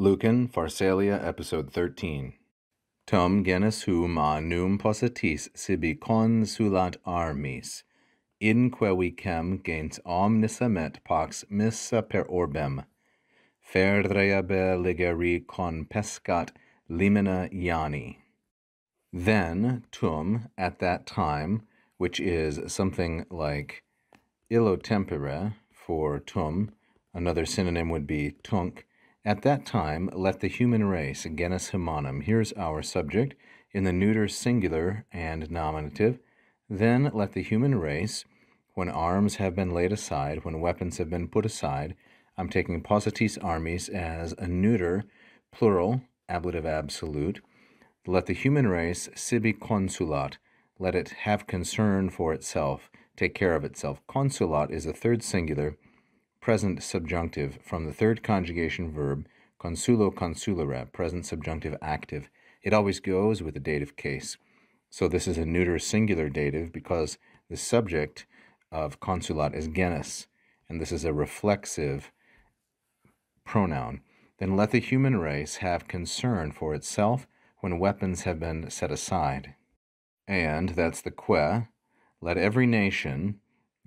Lucan, Pharsalia, Episode 13. Tum genus hum a num positis sibi consulat armis, in quevicem gens omnisamet pax missa per orbem, ferrea belligeri conpescat limina iani. Then tum, at that time, which is something like illo tempore for tum, another synonym would be tunc, at that time, let the human race, genus humanum, here's our subject, in the neuter singular and nominative. Then let the human race, when arms have been laid aside, when weapons have been put aside, I'm taking positis armis as a neuter, plural, ablative absolute. Let the human race sibi consulat, let it have concern for itself, take care of itself. Consulat is a third singular present subjunctive from the third conjugation verb consulo consulere, present subjunctive active. It always goes with the dative case. So this is a neuter singular dative because the subject of consulat is genus, and this is a reflexive pronoun. Then let the human race have concern for itself when weapons have been set aside. And that's the que. Let every nation,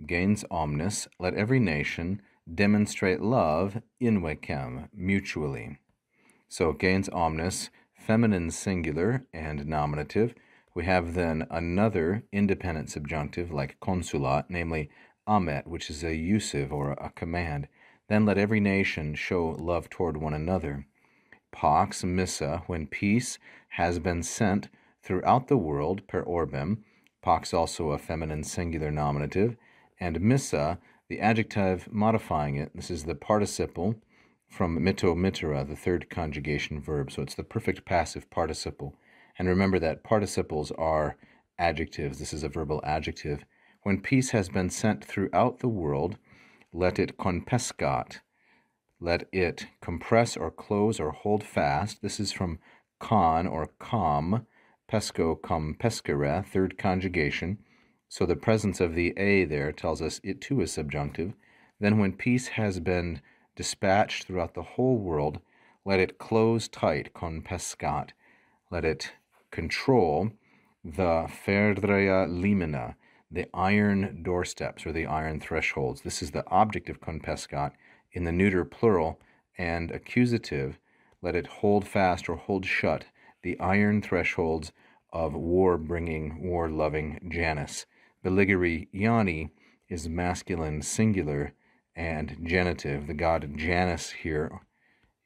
gens omnis, let every nation demonstrate love in vecem, mutually. So gens omnis, feminine singular and nominative. We have then another independent subjunctive like consulat, namely amet, which is a jussive or a command. Then let every nation show love toward one another. Pax missa, when peace has been sent throughout the world per orbem, pax also a feminine singular nominative, and missa the adjective modifying it, this is the participle from mito mitera, the third conjugation verb. So it's the perfect passive participle. And remember that participles are adjectives. This is a verbal adjective. When peace has been sent throughout the world, let it conpescat. Let it compress or close or hold fast. This is from con or com, pesco cum third conjugation. So the presence of the a there tells us it too is subjunctive. Then when peace has been dispatched throughout the whole world, let it close tight, conpescat. Let it control the ferrea limina, the iron doorsteps or the iron thresholds. This is the object of conpescat in the neuter plural and accusative. Let it hold fast or hold shut the iron thresholds of war bringing, war loving Janus. Belligere Iani is masculine singular and genitive. The god Janus here,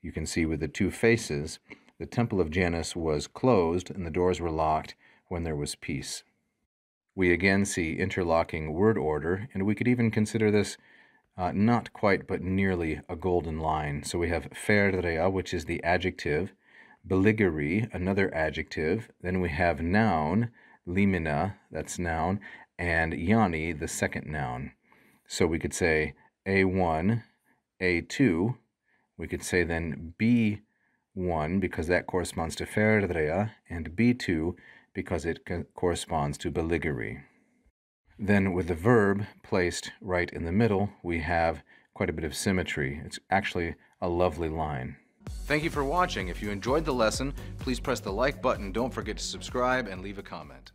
you can see with the two faces, the temple of Janus was closed and the doors were locked when there was peace. We again see interlocking word order, and we could even consider this uh, not quite but nearly a golden line. So we have ferrea, which is the adjective, belligere, another adjective, then we have noun, limina, that's noun, and Iani, the second noun. So we could say A1, A2. We could say then B1 because that corresponds to Ferrea, and B2 because it corresponds to Belligere. Then with the verb placed right in the middle, we have quite a bit of symmetry. It's actually a lovely line. Thank you for watching. If you enjoyed the lesson, please press the like button. Don't forget to subscribe and leave a comment.